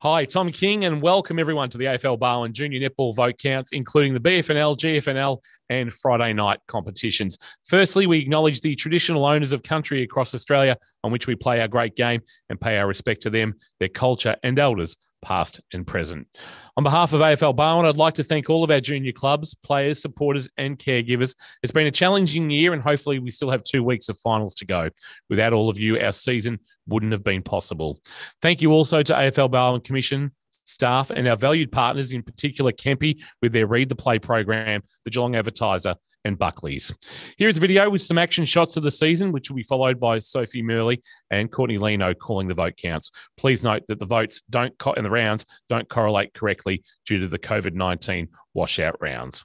Hi, Tom King, and welcome everyone to the AFL Barwon Junior Netball vote counts, including the BFNL, GFNL, and Friday night competitions. Firstly, we acknowledge the traditional owners of country across Australia on which we play our great game and pay our respect to them, their culture, and elders, past and present. On behalf of AFL Barwon, I'd like to thank all of our junior clubs, players, supporters, and caregivers. It's been a challenging year, and hopefully, we still have two weeks of finals to go. Without all of you, our season wouldn't have been possible. Thank you also to AFL Barwon Commission staff and our valued partners, in particular Kempy, with their Read the Play program, the Geelong Advertiser, and Buckley's. Here's a video with some action shots of the season, which will be followed by Sophie Murley and Courtney Leno calling the vote counts. Please note that the votes don't co- in the rounds don't correlate correctly due to the COVID 19 washout rounds.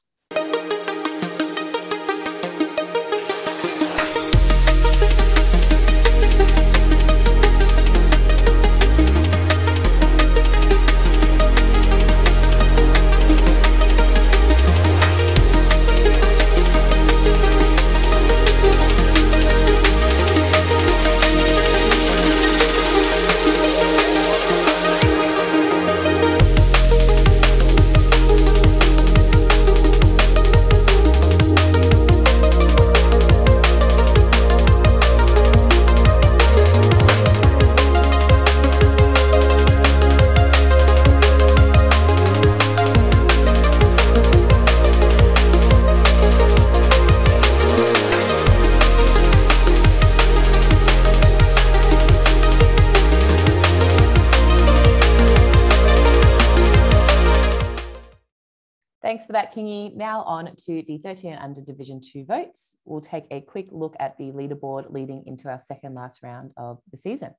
Thanks for that, Kingy. Now on to the 13 under Division 2 votes. We'll take a quick look at the leaderboard leading into our second last round of the season.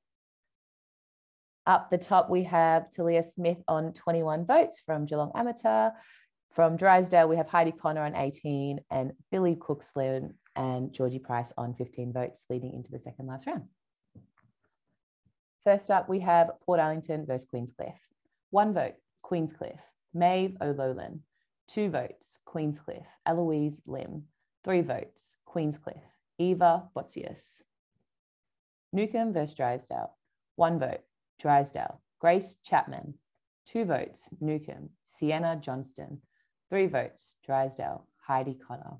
Up the top, we have Talia Smith on 21 votes from Geelong Amateur. From Drysdale, we have Heidi Connor on 18 and Billy Cooksland and Georgie Price on 15 votes leading into the second last round. First up, we have Portarlington versus Queenscliff. One vote, Queenscliff. Maeve O'Lolan. Two votes, Queenscliff, Eloise Lim. Three votes, Queenscliff, Eva Botzius. Newcomb versus Drysdale. One vote, Drysdale, Grace Chapman. Two votes, Newcomb, Sienna Johnston. Three votes, Drysdale, Heidi Connor.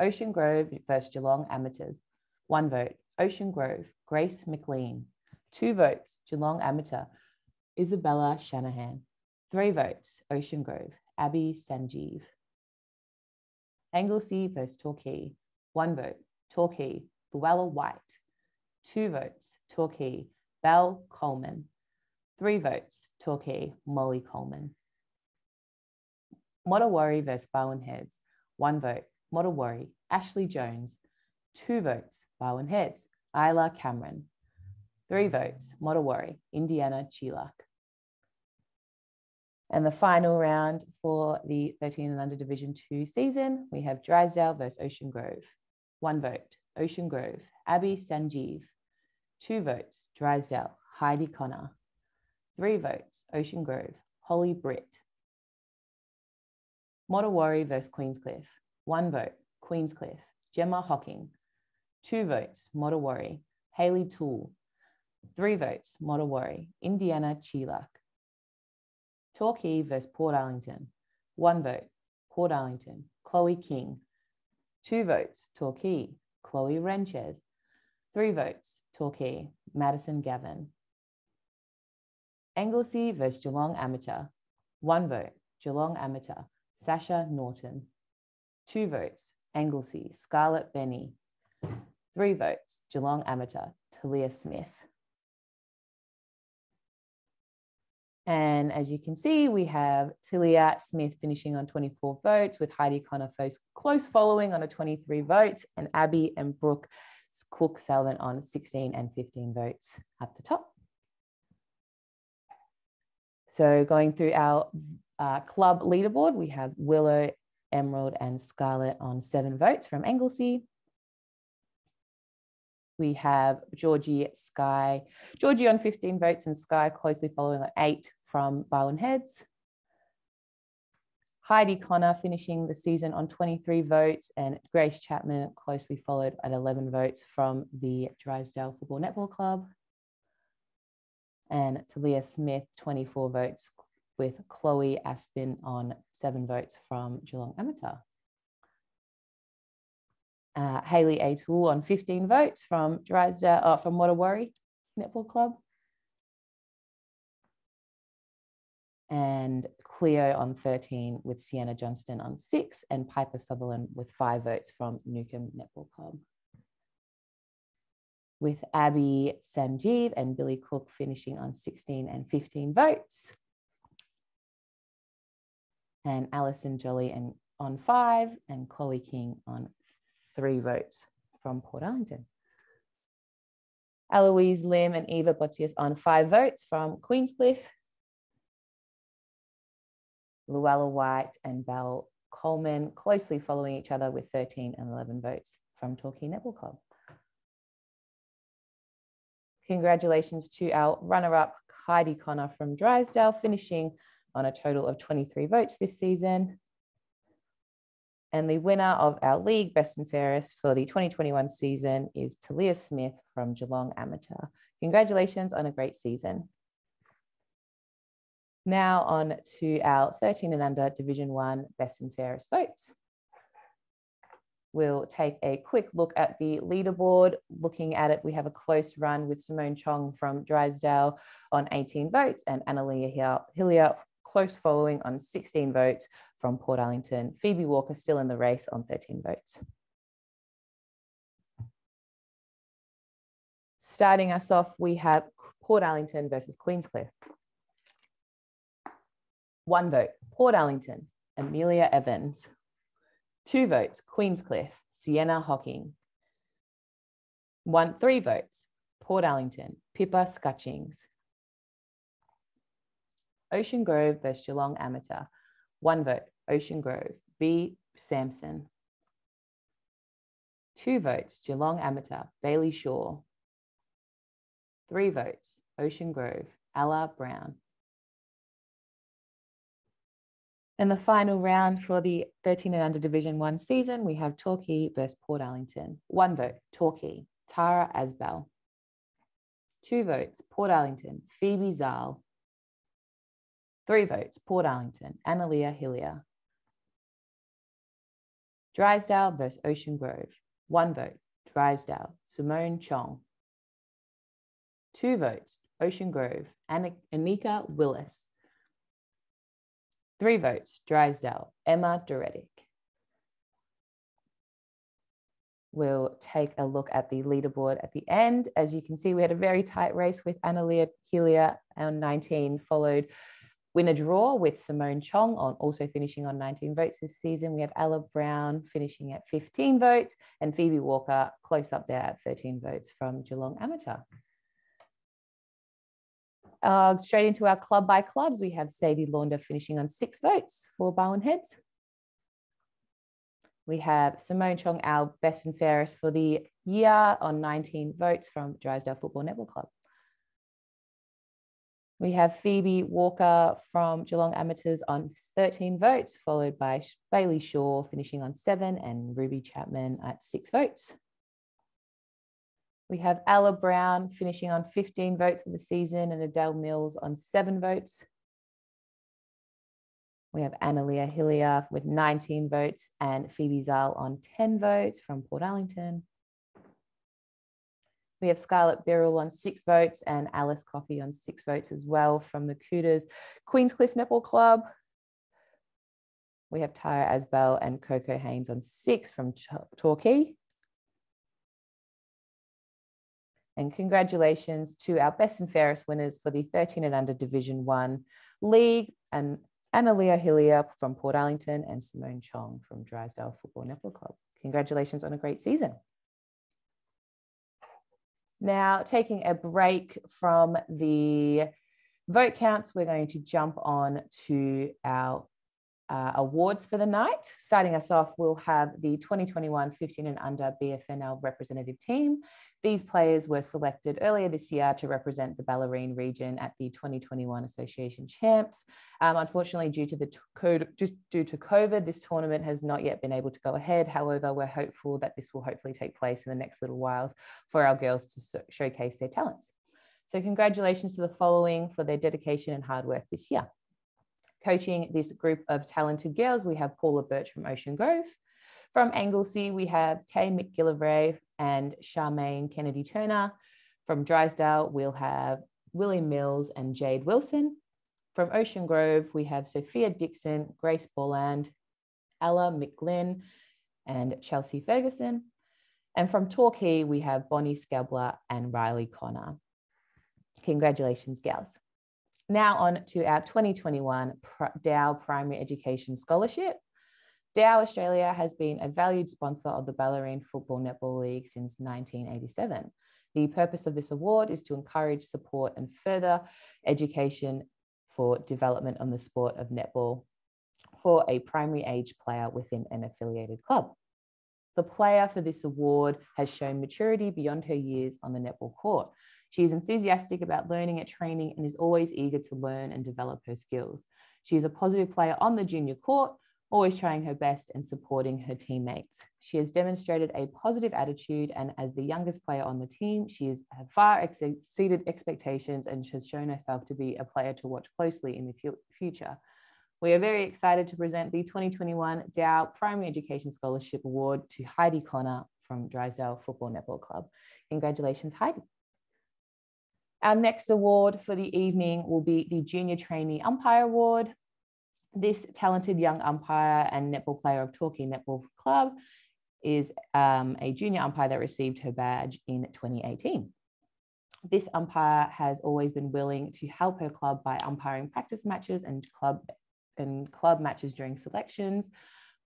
Ocean Grove versus Geelong Amateurs. One vote, Ocean Grove, Grace McLean. Two votes, Geelong Amateur, Isabella Shanahan. Three votes, Ocean Grove, Abby Sanjeev. Anglesea versus Torquay. One vote, Torquay, Luella White. Two votes, Torquay, Belle Coleman. Three votes, Torquay, Molly Coleman. Modewarre versus Barwon Heads. One vote, Modewarre, Ashley Jones. Two votes, Barwon Heads, Isla Cameron. Three votes, Modewarre, Indiana Chilak. And the final round for the 13 and under Division 2 season, we have Drysdale versus Ocean Grove. One vote, Ocean Grove, Abby Sanjeev. Two votes, Drysdale, Heidi Connor. Three votes, Ocean Grove, Holly Britt. Modewarre versus Queenscliff. One vote, Queenscliff, Gemma Hocking. Two votes, Modewarre, Haley Toole. Three votes, Modewarre, Indiana Chilak. Torquay versus Portarlington. One vote, Portarlington, Chloe King. Two votes, Torquay, Chloe Renchez. Three votes, Torquay, Madison Gavin. Anglesea versus Geelong Amateur. One vote, Geelong Amateur, Sasha Norton. Two votes, Anglesea, Scarlett Benny. Three votes, Geelong Amateur, Talia Smith. And as you can see, we have Talia Smith finishing on 24 votes with Heidi Connor close following on a 23 votes and Abby and Brooke Cook Salvin on 16 and 15 votes at the top. So going through our uh, club leaderboard, we have Willow, Emerald and Scarlet on seven votes from Anglesea. We have Georgie Sky, Georgie on 15 votes and Sky closely following at eight from Barwon Heads. Heidi Connor finishing the season on 23 votes and Grace Chapman closely followed at 11 votes from the Drysdale Football Netball Club. and Talia Smith, 24 votes, with Chloe Aspin on seven votes from Geelong Amateur. Uh, Haley O'Toole on 15 votes from Drysdale, uh, from Warri Netball Club. And Cleo on 13 with Sienna Johnston on six and Piper Sutherland with five votes from Newcomb Netball Club. With Abby Sanjeev and Billy Cook finishing on 16 and 15 votes. And Alison Jolly and on five and Chloe King on three votes from Portarlington. Eloise Lim and Eva Botius on five votes from Queenscliff. Luella White and Belle Coleman closely following each other with 13 and 11 votes from Torquay Netball Club. Congratulations to our runner-up Heidi Connor from Drysdale, finishing on a total of 23 votes this season. And the winner of our league best and fairest for the 2021 season is Talia Smith from Geelong Amateur. Congratulations on a great season. Now on to our 13 and under Division 1 best and fairest votes. We'll take a quick look at the leaderboard. Looking at it, we have a close run with Simone Chong from Drysdale on 18 votes and Analia Hillier close following on 16 votes from Portarlington. Phoebe Walker still in the race on 13 votes. Starting us off, we have Portarlington versus Queenscliff. One vote, Portarlington, Amelia Evans. Two votes, Queenscliff, Sienna Hocking. One, three votes, Portarlington, Pippa Scutchings. Ocean Grove versus Geelong Amateur. One vote, Ocean Grove, B. Sampson. Two votes, Geelong Amateur, Bailey Shaw. Three votes, Ocean Grove, Ella Brown. In the final round for the 13 and under Division 1 season, we have Torquay versus Portarlington. One vote, Torquay, Tara Asbell. Two votes, Portarlington, Phoebe Zahl. Three votes, Portarlington, Analia Hillier. Drysdale versus Ocean Grove. One vote, Drysdale, Simone Chong. Two votes, Ocean Grove, Anika Willis. Three votes, Drysdale, Emma Duretic. We'll take a look at the leaderboard at the end. As you can see, we had a very tight race with Analia Hillier on 19, followed win a draw with Simone Chong on also finishing on 19 votes this season. We have Ella Brown finishing at 15 votes and Phoebe Walker close up there at 13 votes from Geelong Amateur. Uh, straight into our club by clubs, we have Sadie Launder finishing on six votes for Barwon Heads. We have Simone Chong, our best and fairest for the year on 19 votes from Drysdale Football Netball Club. We have Phoebe Walker from Geelong Amateurs on 13 votes, followed by Bailey Shaw finishing on seven and Ruby Chapman at six votes. We have Ella Brown finishing on 15 votes for the season and Adele Mills on seven votes. We have Analia Hillier with 19 votes and Phoebe Zahl on 10 votes from Portarlington. We have Scarlett Birrell on six votes and Alice Coffey on six votes as well from the Coutas. Queenscliff Netball Club. We have Tyra Asbell and Coco Haynes on six from Torquay. And congratulations to our best and fairest winners for the 13 and under Division One League and Analia Hillier from Portarlington and Simone Chong from Drysdale Football Netball Club. Congratulations on a great season. Now, taking a break from the vote counts, we're going to jump on to our uh, awards for the night. Starting us off, we'll have the 2021 15 and under BFNL representative team. These players were selected earlier this year to represent the Bellarine region at the 2021 Association Champs. Um, unfortunately, due to the code, just due to COVID, this tournament has not yet been able to go ahead. However, we're hopeful that this will hopefully take place in the next little while for our girls to showcase their talents. So congratulations to the following for their dedication and hard work this year. Coaching this group of talented girls, we have Paula Birch from Ocean Grove. From Anglesea, we have Tay McGillivray and Charmaine Kennedy Turner. From Drysdale, we'll have William Mills and Jade Wilson. From Ocean Grove, we have Sophia Dixon, Grace Boland, Ella McGlynn, and Chelsea Ferguson. And from Torquay, we have Bonnie Scabler and Riley Connor. Congratulations, gals. Now on to our 2021 Dow Primary Education Scholarship. Dow Australia has been a valued sponsor of the Bellarine Football Netball League since 1987. The purpose of this award is to encourage, support, and further education for development on the sport of netball for a primary age player within an affiliated club. The player for this award has shown maturity beyond her years on the netball court. She is enthusiastic about learning at training and is always eager to learn and develop her skills. She is a positive player on the junior court, always trying her best and supporting her teammates. She has demonstrated a positive attitude, and as the youngest player on the team, she has far exceeded expectations and has shown herself to be a player to watch closely in the future. We are very excited to present the 2021 Dow Primary Education Scholarship Award to Heidi Connor from Drysdale Football Netball Club. Congratulations, Heidi. Our next award for the evening will be the Junior Trainee Umpire Award. This talented young umpire and netball player of Torquay Netball Club is um, a junior umpire that received her badge in 2018. This umpire has always been willing to help her club by umpiring practice matches and club and club matches during selections.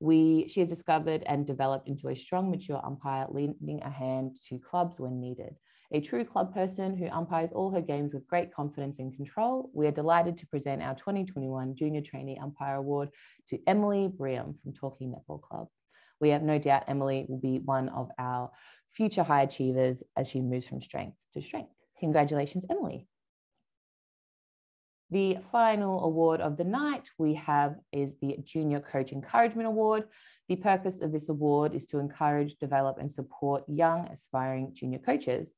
We, she has discovered and developed into a strong, mature umpire, lending a hand to clubs when needed. A true club person who umpires all her games with great confidence and control, we are delighted to present our 2021 Junior Trainee Umpire Award to Emily Briam from Torquay Netball Club. We have no doubt Emily will be one of our future high achievers as she moves from strength to strength. Congratulations, Emily. The final award of the night we have is the Junior Coach Encouragement Award. The purpose of this award is to encourage, develop, and support young, aspiring junior coaches.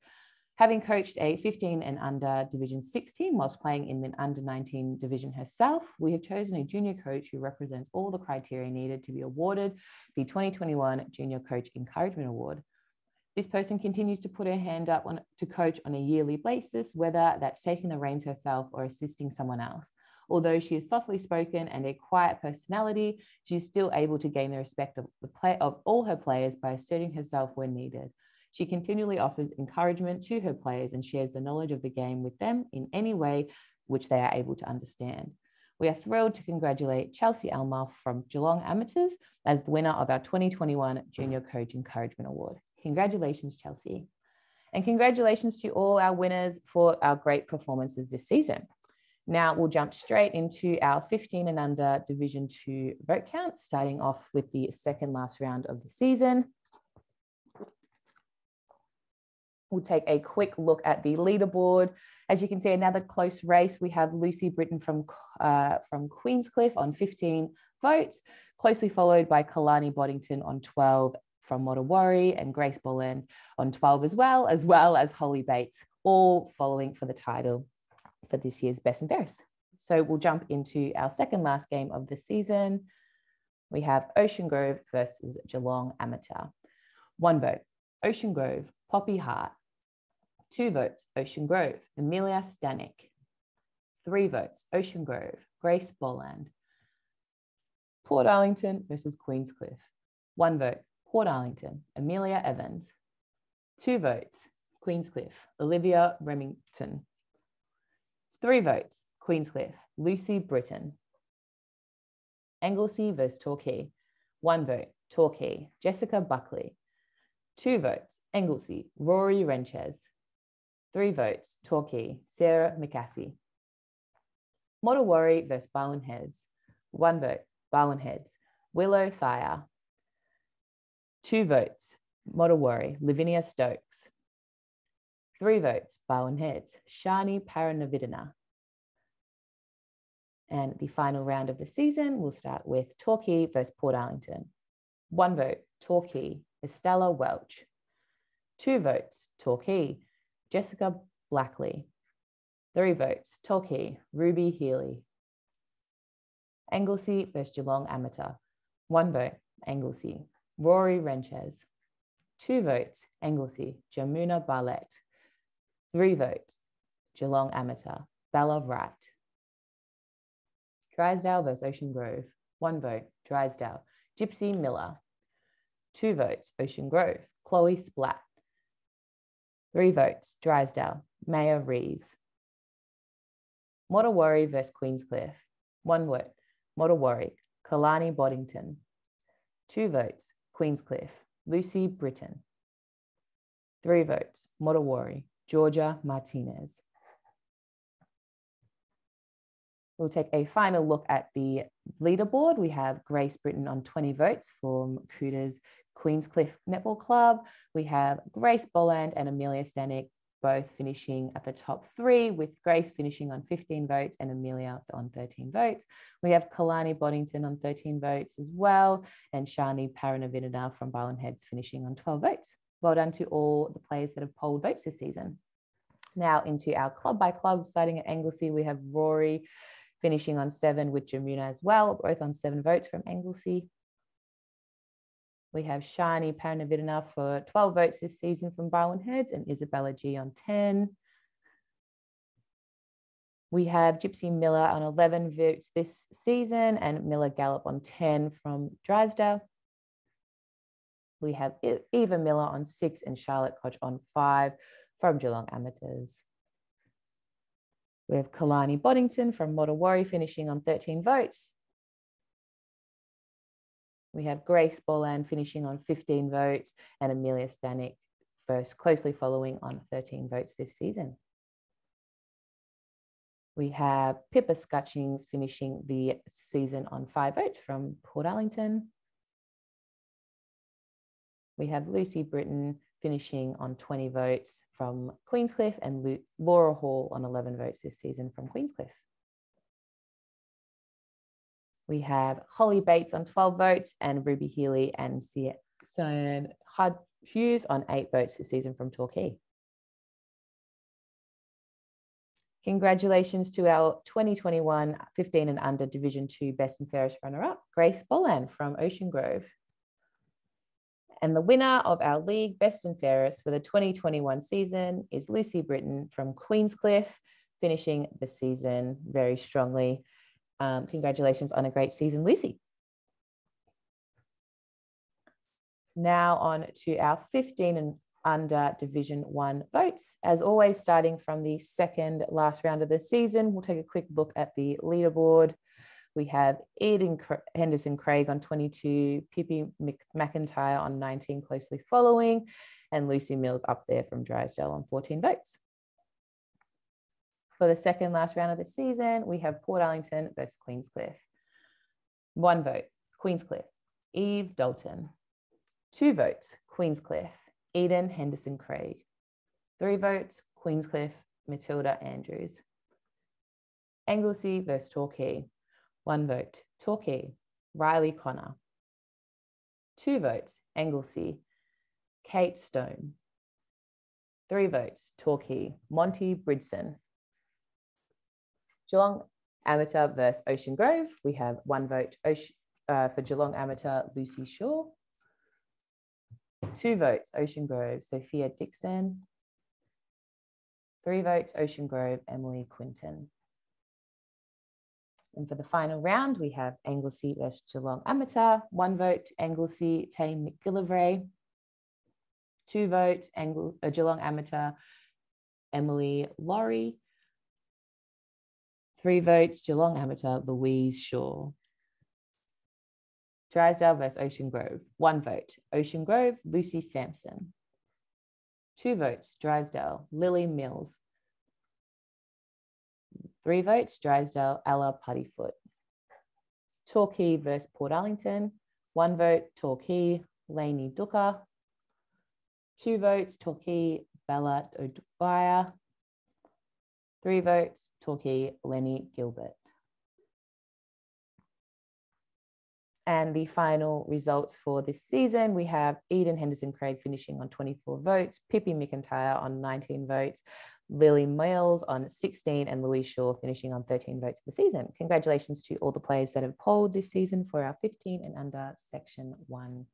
Having coached a 15 and under Division 16 whilst playing in the under 19 division herself, we have chosen a junior coach who represents all the criteria needed to be awarded the 2021 Junior Coach Encouragement Award. This person continues to put her hand up on, to coach on a yearly basis, whether that's taking the reins herself or assisting someone else. Although she is softly spoken and a quiet personality, she is still able to gain the respect of, the play, of all her players by asserting herself when needed. She continually offers encouragement to her players and shares the knowledge of the game with them in any way which they are able to understand. We are thrilled to congratulate Chelsea Elmer from Geelong Amateurs as the winner of our 2021 Junior Coach Encouragement Award. Congratulations, Chelsea. And congratulations to all our winners for our great performances this season. Now we'll jump straight into our 15 and under Division 2 vote count, starting off with the second last round of the season. We'll take a quick look at the leaderboard. As you can see, another close race. We have Lucy Britton from, uh, from Queenscliff on 15 votes, closely followed by Kalani Boddington on 12 from Modewarre and Grace Boland on 12 as well, as well as Holly Bates, all following for the title for this year's Best and Fairest. So we'll jump into our second last game of the season. We have Ocean Grove versus Geelong Amateur. One vote, Ocean Grove, Poppy Hart. Two votes, Ocean Grove, Amelia Stanek. Three votes, Ocean Grove, Grace Boland. Portarlington versus Queenscliff. One vote, Portarlington, Amelia Evans. Two votes, Queenscliff, Olivia Remington. Three votes, Queenscliff, Lucy Britton. Anglesea versus Torquay. One vote, Torquay, Jessica Buckley. Two votes, Anglesea, Rory Renchez. Three votes, Torquay, Sarah McCassie. Modewarre versus Barwon Heads. One vote, Barwon Heads, Willow Thayer. Two votes, Model Modewarre, Lavinia Stokes. Three votes, Barwon Heads, Shani Paranavidana. And the final round of the season, we'll start with Torquay versus Portarlington. One vote, Torquay, Estella Welch. Two votes, Torquay, Jessica Blackley. Three votes, Torquay, Ruby Healy. Anglesea versus Geelong Amateur. One vote, Anglesea, Rory Renchez. Two votes, Anglesea, Jamuna Barlett. Three votes, Geelong Amateur, Bella Wright. Drysdale versus Ocean Grove. One vote, Drysdale, Gypsy Miller. Two votes, Ocean Grove, Chloe Splat. Three votes, Drysdale, Mayor Rees. Warri versus Queenscliff. One vote, Warri, Kalani Boddington. Two votes, Queenscliff, Lucy Britton. Three votes, Warri, Georgia Martinez. We'll take a final look at the leaderboard. We have Grace Britton on 20 votes from Coutas Queenscliff Netball Club. We have Grace Boland and Amelia Stanek both finishing at the top three, with Grace finishing on 15 votes and Amelia on 13 votes. We have Kalani Boddington on 13 votes as well, and Shani Paranavidana from Barwon Heads finishing on 12 votes. Well done to all the players that have polled votes this season. Now into our club by club, starting at Anglesea, we have Rory finishing on seven with Jamuna as well, both on seven votes from Anglesea. We have Shani Paranavidana for 12 votes this season from Barwon Heads and Isabella G on 10. We have Gypsy Miller on 11 votes this season and Miller Gallup on 10 from Drysdale. We have Eva Miller on six and Charlotte Koch on five from Geelong Amateurs. We have Kalani Boddington from Modewarre finishing on 13 votes. We have Grace Boland finishing on 15 votes and Amelia Stanek first closely following on 13 votes this season. We have Pippa Scutchings finishing the season on five votes from Portarlington. We have Lucy Britton finishing on 20 votes from Queenscliff and Laura Hall on 11 votes this season from Queenscliff. We have Holly Bates on 12 votes and Ruby Healy and Cyan Hughes on eight votes this season from Torquay. Congratulations to our 2021 15 and under Division 2 Best and Fairest runner up, Grace Boland from Ocean Grove. And the winner of our league best and fairest for the 2021 season is Lucy Britton from Queenscliff, finishing the season very strongly. Um, congratulations on a great season, Lucy. Now on to our 15 and under Division 1 votes. As always, starting from the second last round of the season, we'll take a quick look at the leaderboard. We have Eden Henderson Craig on 22, Pippi McIntyre on 19, closely following, and Lucy Mills up there from Drysdale on 14 votes. For the second last round of the season, we have Portarlington versus Queenscliff. One vote, Queenscliff, Eve Dalton. Two votes, Queenscliff, Eden Henderson Craig. Three votes, Queenscliff, Matilda Andrews. Anglesea versus Torquay. One vote, Torquay, Riley Connor. Two votes, Anglesea, Kate Stone. Three votes, Torquay, Monty Bridson. Geelong Amateur versus Ocean Grove. We have one vote Ocean, uh, for Geelong Amateur, Lucy Shaw. Two votes, Ocean Grove, Sophia Dixon. Three votes, Ocean Grove, Emily Quinton. And for the final round, we have Anglesea versus Geelong Amateur. One vote, Anglesea, Tame McGillivray. Two votes, Angle, uh, Geelong Amateur, Emily Laurie. Three votes, Geelong Amateur, Louise Shaw. Drysdale versus Ocean Grove. One vote, Ocean Grove, Lucy Sampson. Two votes, Drysdale, Lily Mills. Three votes, Drysdale, Ella Puttyfoot. Torquay versus Portarlington. One vote, Torquay, Laney Dooker. Two votes, Torquay, Bella O'Dwyer. Three votes, Torquay, Lenny Gilbert. And the final results for this season, we have Eden Henderson Craig finishing on 24 votes, Pippi McIntyre on 19 votes, Lily Mills on 16, and Louise Shaw finishing on 13 votes for the season. Congratulations to all the players that have polled this season for our 15 and under Section 1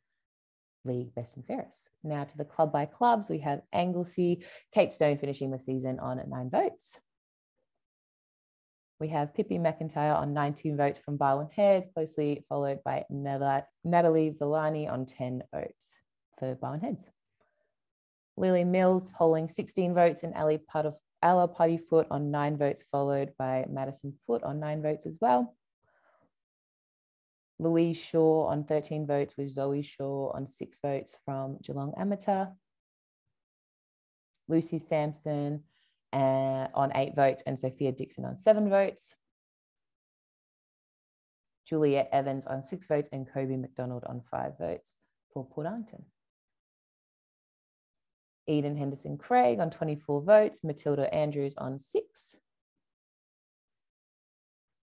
League Best and Fairest. Now to the club by clubs, we have Anglesea, Kate Stone finishing the season on nine votes. We have Pippi McIntyre on 19 votes from Barwon Heads, closely followed by Natalie Villani on 10 votes for Barwon Heads. Lily Mills polling 16 votes and Ali Ella Puttyfoot on nine votes, followed by Madison Foot on nine votes as well. Louise Shaw on 13 votes with Zoe Shaw on six votes from Geelong Amateur. Lucy Sampson uh, on eight votes and Sophia Dixon on seven votes. Juliet Evans on six votes and Kobe McDonald on five votes for Portarlington. Eden Henderson Craig on 24 votes, Matilda Andrews on six,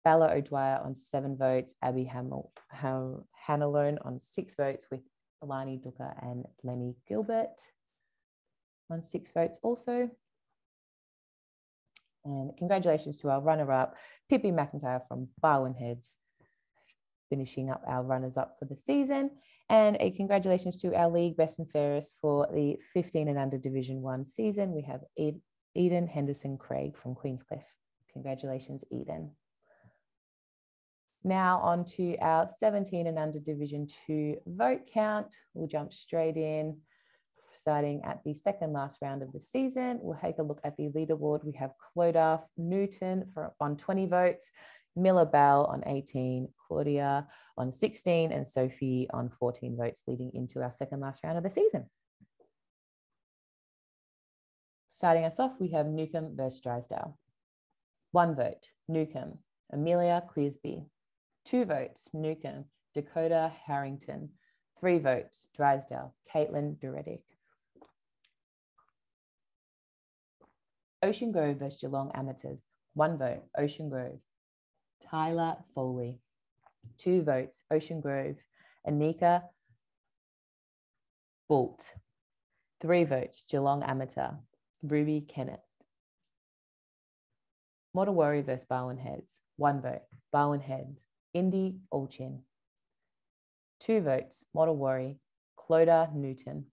Bella O'Dwyer on seven votes, Abby Hamel, Ham, Hannalone on six votes with Alani Duka and Lenny Gilbert on six votes also. And congratulations to our runner-up, Pippi McIntyre from Barwon Heads, finishing up our runners-up for the season. And a congratulations to our league best and fairest for the 15 and under Division One season. We have Eden Henderson Craig from Queenscliff. Congratulations, Eden. Now on to our 17 and under Division 2 vote count. We'll jump straight in, starting at the second last round of the season. We'll take a look at the leaderboard. We have Clodagh Newton for, on 20 votes, Miller Bell on 18, Claudia on 16, and Sophie on 14 votes, leading into our second last round of the season. Starting us off, we have Newcomb versus Drysdale. One vote, Newcomb, Amelia Clearsby. Two votes, Newcomb, Dakota Harrington. Three votes, Drysdale, Caitlin Duredick. Ocean Grove versus Geelong Amateurs. One vote, Ocean Grove, Tyler Foley. Two votes, Ocean Grove, Anika Bolt. Three votes, Geelong Amateur, Ruby Kennett. Warrior versus Barwon Heads. One vote, Barwon Heads, Indy Olchin. Two votes, Model Worry, Clodagh Newton.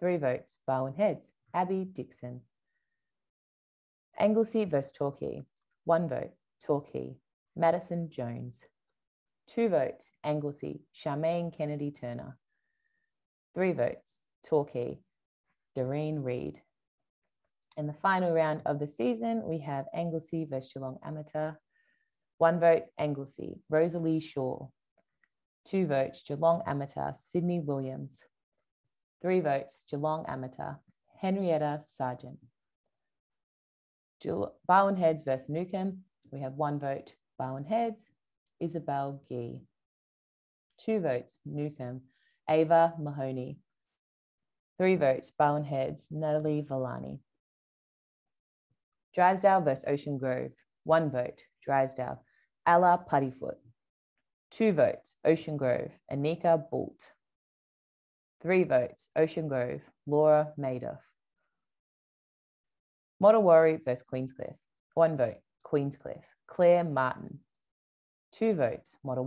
Three votes, Barwon Heads, Abby Dixon. Anglesea versus Torquay. One vote, Torquay, Madison Jones. Two votes, Anglesea, Charmaine Kennedy Turner. Three votes, Torquay, Doreen Reed. In the final round of the season, we have Anglesea versus Geelong Amateur. One vote, Anglesea, Rosalie Shaw. Two votes, Geelong Amateur, Sydney Williams. Three votes, Geelong Amateur, Henrietta Sargent. Barwon Heads versus Newcomb. We have one vote, Barwon Heads, Isabel Gee. Two votes, Newcomb, Ava Mahoney. Three votes, Barwon Heads, Natalie Villani. Drysdale versus Ocean Grove. One vote, Drysdale, Ella Puttyfoot. Two votes, Ocean Grove, Anika Bolt. Three votes, Ocean Grove, Laura Madoff. Model versus Queenscliff. One vote, Queenscliff, Claire Martin. Two votes, Model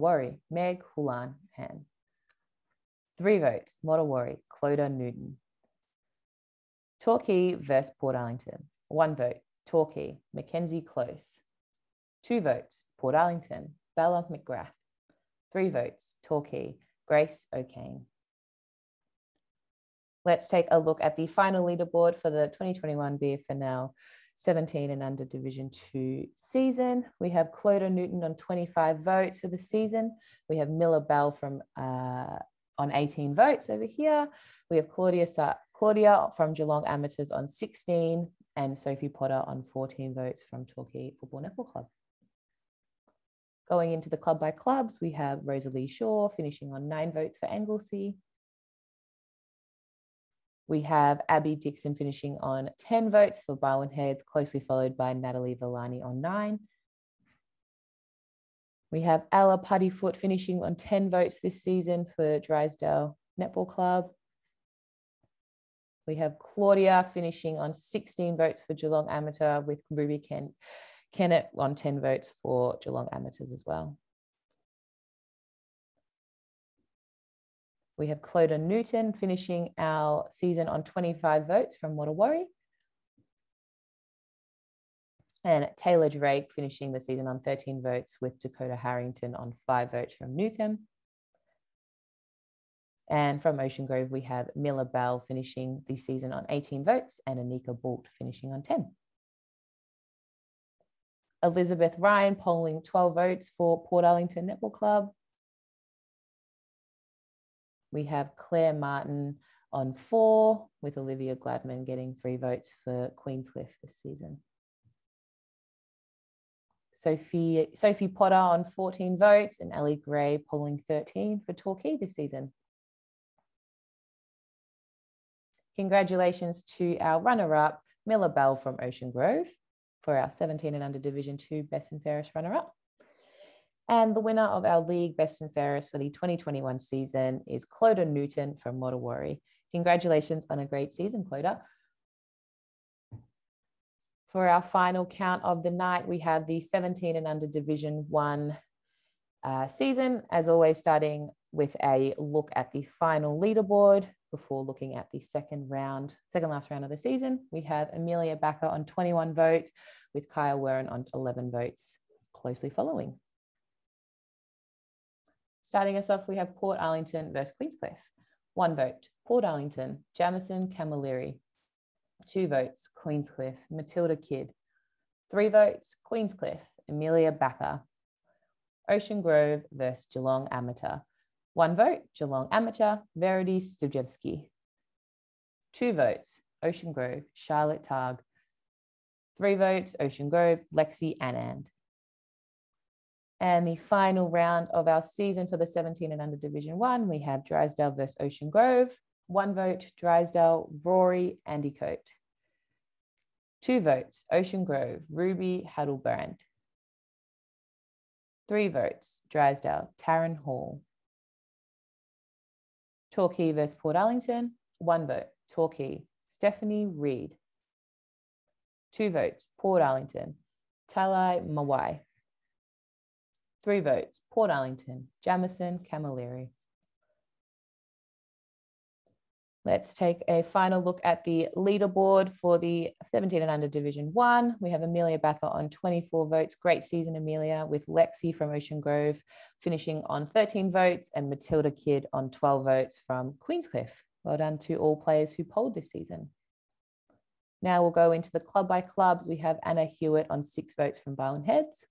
Meg Hulan Han. Three votes, Model Clodagh Newton. Torquay versus Portarlington. One vote, Torquay, Mackenzie Close. Two votes, Portarlington, Bella McGrath. Three votes, Torquay, Grace O'Kane. Let's take a look at the final leaderboard for the 2021 BFNL 17 and under Division 2 season. We have Clodagh Newton on 25 votes for the season. We have Miller Bell from uh, on 18 votes over here. We have Claudia, Claudia from Geelong Amateurs on 16 and Sophie Potter on 14 votes from Torquay Football Netball Club. Going into the club by clubs, we have Rosalie Shaw finishing on nine votes for Anglesea. We have Abby Dixon finishing on 10 votes for Barwon Heads, closely followed by Natalie Villani on nine. We have Ella Puttyfoot finishing on 10 votes this season for Drysdale Netball Club. We have Claudia finishing on 16 votes for Geelong Amateur with Ruby Ken, Kennett on 10 votes for Geelong Amateurs as well. We have Clodagh Newton finishing our season on 25 votes from Warri. And Taylor Drake finishing the season on 13 votes with Dakota Harrington on five votes from Newcomb. And from Ocean Grove, we have Miller Bell finishing the season on 18 votes and Anika Bolt finishing on 10. Elizabeth Ryan polling 12 votes for Portarlington Netball Club. We have Claire Martin on four, with Olivia Gladman getting three votes for Queenscliff this season. Sophie, Sophie Potter on 14 votes and Ellie Gray polling 13 for Torquay this season. Congratulations to our runner-up, Miller Bell from Ocean Grove for our 17 and under Division 2 Best and Fairest runner-up. And the winner of our league Best and Fairest for the 2021 season is Clodagh Newton from Modewarre. Congratulations on a great season, Clodagh. For our final count of the night, we have the 17 and under Division 1 uh, season, as always, starting with a look at the final leaderboard before looking at the second round, second last round of the season. We have Amelia Backer on 21 votes, with Kyle Warren on 11 votes, closely following. Starting us off, we have Portarlington versus Queenscliff. One vote, Portarlington, Jamison Camilleri. Two votes, Queenscliff, Matilda Kidd. Three votes, Queenscliff, Amelia Backer. Ocean Grove versus Geelong Amateur. One vote, Geelong Amateur, Verity Stujevski. Two votes, Ocean Grove, Charlotte Targ. Three votes, Ocean Grove, Lexi Anand. And the final round of our season for the 17 and under Division One, we have Drysdale versus Ocean Grove. One vote, Drysdale, Rory Andycote. Two votes, Ocean Grove, Ruby Hadelbrand. Three votes, Drysdale, Taryn Hall. Torquay versus Portarlington. One vote, Torquay, Stephanie Reed. Two votes, Portarlington, Talai Mawai. Three votes, Portarlington, Jamison Camilleri. Let's take a final look at the leaderboard for the 17 and under Division 1. We have Amelia Backer on 24 votes. Great season, Amelia, with Lexi from Ocean Grove finishing on 13 votes and Matilda Kidd on 12 votes from Queenscliff. Well done to all players who polled this season. Now we'll go into the club by clubs. We have Anna Hewitt on six votes from Barwon Heads.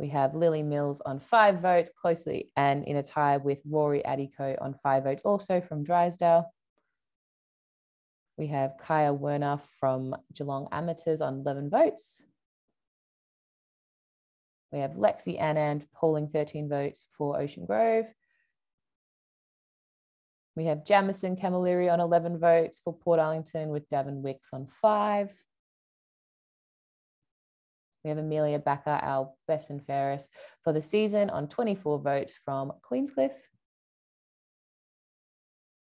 We have Lily Mills on five votes, closely and in a tie with Rory Adico on five votes, also from Drysdale. We have Kaya Werner from Geelong Amateurs on 11 votes. We have Lexi Anand polling 13 votes for Ocean Grove. We have Jamison Camilleri on 11 votes for Portarlington with Davin Wicks on five. We have Amelia Backer, our best and fairest for the season, on 24 votes from Queenscliff.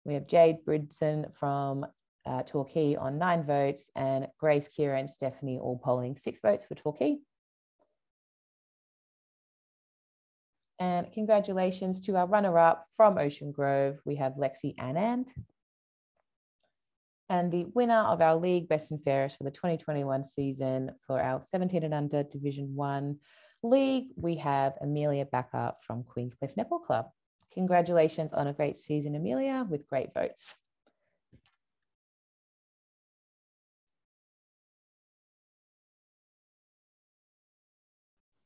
We have Jade Bridson from uh, Torquay on nine votes, and Grace, Kira, and Stephanie all polling six votes for Torquay. And congratulations to our runner up from Ocean Grove. We have Lexi Anand. And the winner of our league best and fairest for the 2021 season for our 17 and under Division One league, we have Amelia Backer from Queenscliff Netball Club. Congratulations on a great season, Amelia, with great votes.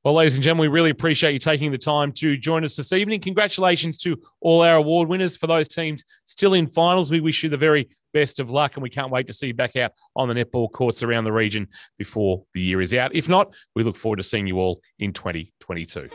Well, ladies and gentlemen, we really appreciate you taking the time to join us this evening. Congratulations to all our award winners for those teams still in finals. We wish you the very best of luck, and we can't wait to see you back out on the netball courts around the region before the year is out. If not, we look forward to seeing you all in 2022.